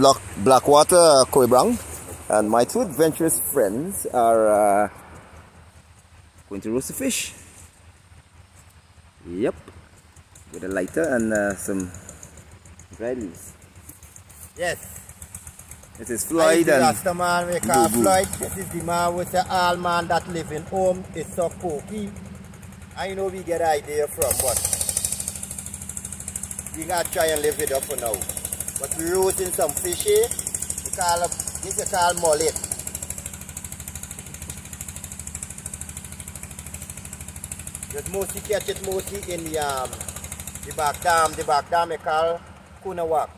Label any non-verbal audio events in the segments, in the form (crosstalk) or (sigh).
Black, Blackwater Kuribrong. And my two adventurous friends are uh, going to roast the fish. Yep. With a lighter and uh, some dried leaves. Yes. This is Floyd and That's the man we call Floyd. This is the man with the all man that live in home. It's so pokey. I know we get idea from but we gotta try and live it up for now. But we roasting some fish here. We call up this is called mullet. Just mostly catch it mostly in the um the back dam. The back dam we call Kunawak.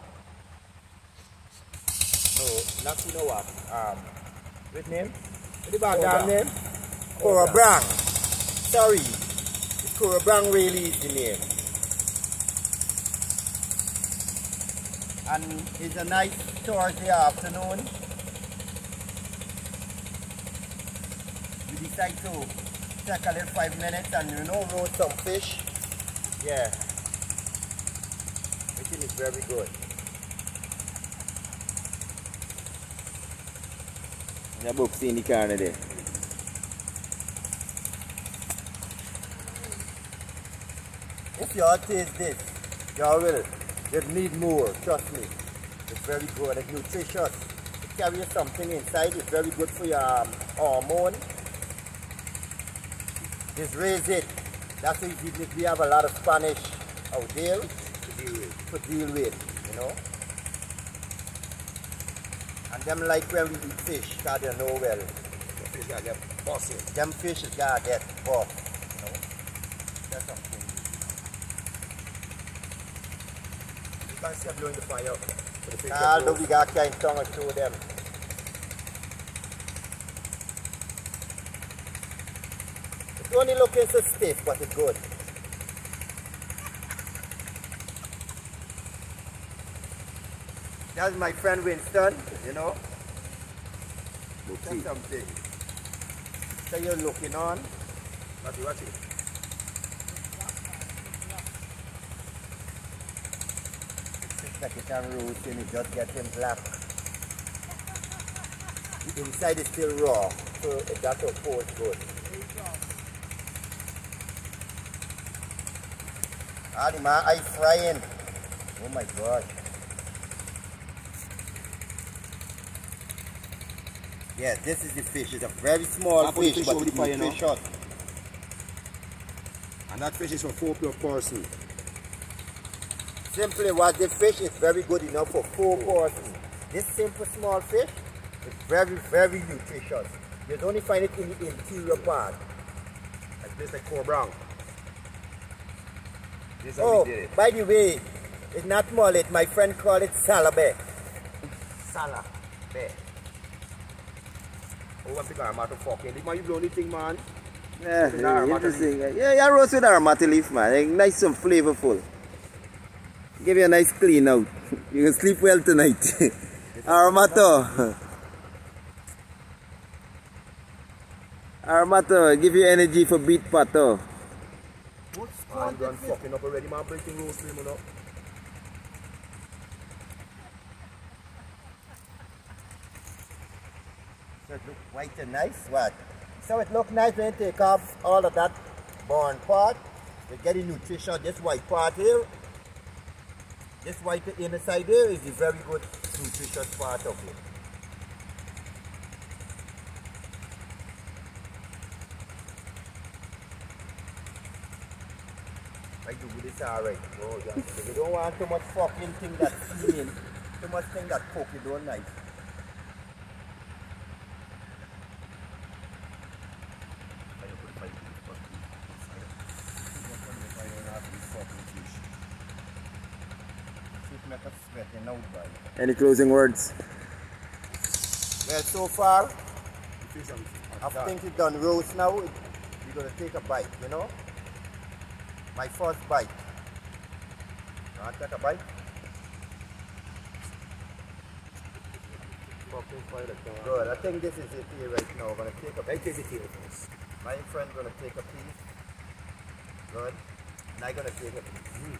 No, not Kunawak. Um which name? The back dam name? Kuribrong. Sorry. Kuribrong really is the name. And it's a nice Thursday afternoon. We decide to take a little five minutes and you know roast some fish. Yeah. I think it's very good. the books in the corner there. If you all taste this, y'all will. You need more, trust me. It's very good, it's nutritious. It carries something inside, it's very good for your um, hormone. Just raise it. That's why we have a lot of Spanish out there to deal with, to deal with you know. And them like when we eat fish, because they know well. The fish gotta get bossy. Them fish is gotta get buff, you know. That's something. You can't I'm blowing the fire for the fish. Although we got kind tongue to show them. It's only looking so stiff, but it's good. That's my friend Winston, you know. That's something. So you're looking on. Watch it, watch it. It's like it's on roast and it just gets him black. The inside is still raw, so it got to force good. Ah, the man eye frying. Oh my god. Yeah, this is the fish. It's a very small fish, fish but it's now. nutritious. And that fish is for four per person. Simply what this fish is very good enough for four persons. This simple small fish is very, very nutritious. You only find it in the interior part. Like this like Kuribrong. This Oh, we by the way, it's not mullet. My friend called it salabe. Sala. Oh, I'm thinking I'm out of fucking. Man, you blow the thing, man. Yeah, With aromata interesting. Yeah, yeah, roast with aromata leaf, man. Like, nice and flavorful. Give you a nice clean out. You can sleep well tonight. (laughs) aromata. Aromata, give you energy for beat pato. Man, done fucking up already, man. Breaking rules for him, you. So it look white and nice. What? So it look nice when you take off all of that born part. You get the nutrition. This white part here. This white inner side here is the very good nutritious part of it. I do this alright. Oh, yeah. You don't want too much fucking thing that's seeming, too much thing that cook, you don't like. Us sweating out by. Any closing words? Well, so far, The fish and- and I think it's done roast now. We're gonna take a bite, you know? My first bite. You want to take a bite? Fucking fire like that. Good. I think this is it here right now. We're gonna take a Let's taste it here first. My friend gonna take a piece. Good. And I gonna take a piece. Mm-hmm.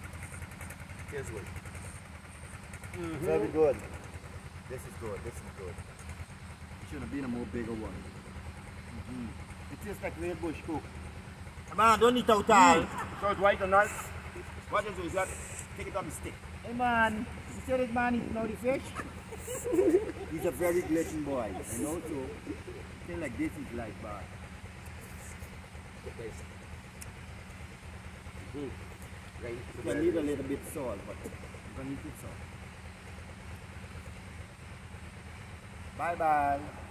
Here's what. Mm-hmm. Very good. This is good. This is good. Should have been a more bigger one. Mm-hmm. It tastes like red bush cook. Man, don't eat out all. Mm. So it's white or not? What you is that take it on the stick. Hey man, you said this man eating all the fish? (laughs) He's a very glutton boy. And also, so thing like this is like bad. Mm-hmm. You can leave a little bit salt, but you can eat it salt. Bye bye.